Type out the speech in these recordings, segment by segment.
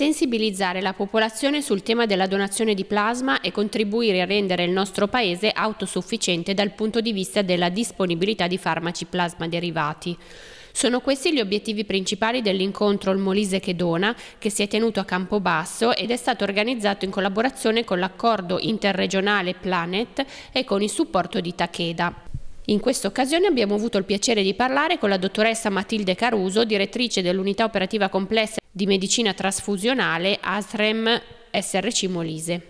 sensibilizzare la popolazione sul tema della donazione di plasma e contribuire a rendere il nostro paese autosufficiente dal punto di vista della disponibilità di farmaci plasma derivati. Sono questi gli obiettivi principali dell'incontro Il Molise che dona, che si è tenuto a Campobasso ed è stato organizzato in collaborazione con l'accordo interregionale Planet e con il supporto di Takeda. In questa occasione abbiamo avuto il piacere di parlare con la dottoressa Matilde Caruso, direttrice dell'unità operativa complessa di medicina trasfusionale ASREM SRC Molise.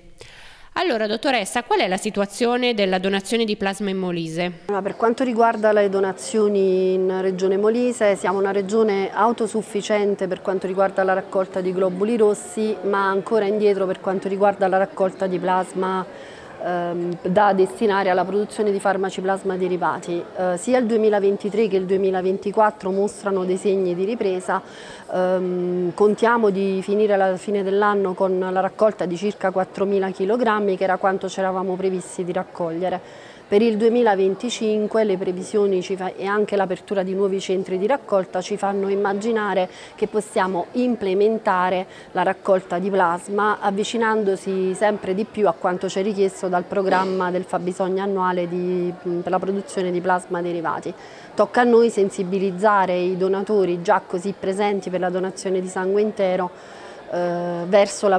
Allora, dottoressa, qual è la situazione della donazione di plasma in Molise? Per quanto riguarda le donazioni in Regione Molise, siamo una regione autosufficiente per quanto riguarda la raccolta di globuli rossi, ma ancora indietro per quanto riguarda la raccolta di plasma da destinare alla produzione di farmaci plasma derivati. Eh, sia il 2023 che il 2024 mostrano dei segni di ripresa, ehm, contiamo di finire alla fine dell'anno con la raccolta di circa 4.000 kg che era quanto ci eravamo previsti di raccogliere. Per il 2025 le previsioni e anche l'apertura di nuovi centri di raccolta ci fanno immaginare che possiamo implementare la raccolta di plasma avvicinandosi sempre di più a quanto ci è richiesto dal programma del fabbisogno annuale di, per la produzione di plasma derivati. Tocca a noi sensibilizzare i donatori già così presenti per la donazione di sangue intero eh, verso la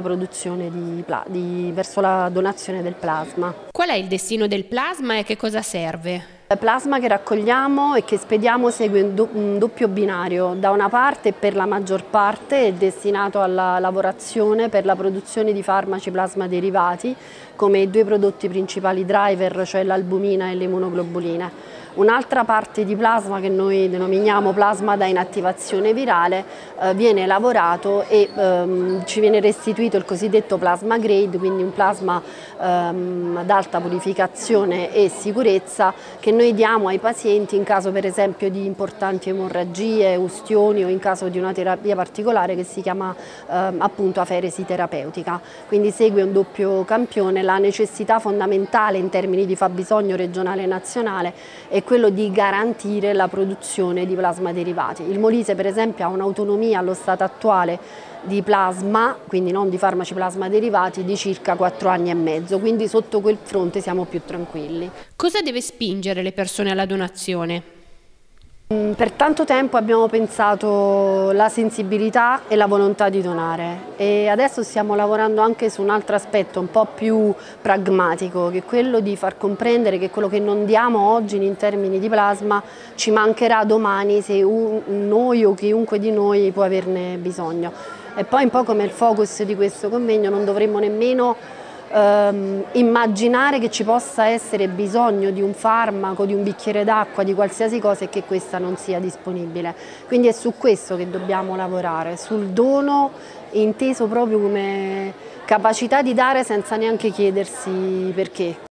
di, di, verso la donazione del plasma. Qual è il destino del plasma e che cosa serve? Il plasma che raccogliamo e che spediamo segue un doppio binario, da una parte per la maggior parte è destinato alla lavorazione per la produzione di farmaci plasma derivati come i due prodotti principali driver, cioè l'albumina e le immunoglobuline Un'altra parte di plasma che noi denominiamo plasma da inattivazione virale eh, viene lavorato e ehm, ci viene restituito il cosiddetto plasma grade, quindi un plasma ehm, ad alta purificazione e sicurezza che noi diamo ai pazienti in caso per esempio di importanti emorragie, ustioni o in caso di una terapia particolare che si chiama ehm, appunto aferesi terapeutica. Quindi segue un doppio campione, la necessità fondamentale in termini di fabbisogno regionale e nazionale e quello di garantire la produzione di plasma derivati. Il Molise per esempio ha un'autonomia allo stato attuale di plasma, quindi non di farmaci plasma derivati, di circa 4 anni e mezzo, quindi sotto quel fronte siamo più tranquilli. Cosa deve spingere le persone alla donazione? Mm, per tanto tempo abbiamo pensato la sensibilità e la volontà di donare e adesso stiamo lavorando anche su un altro aspetto un po' più pragmatico che è quello di far comprendere che quello che non diamo oggi in termini di plasma ci mancherà domani se noi o chiunque di noi può averne bisogno. E poi un po' come il focus di questo convegno non dovremmo nemmeno ehm, immaginare che ci possa essere bisogno di un farmaco, di un bicchiere d'acqua, di qualsiasi cosa e che questa non sia disponibile. Quindi è su questo che dobbiamo lavorare, sul dono inteso proprio come capacità di dare senza neanche chiedersi perché.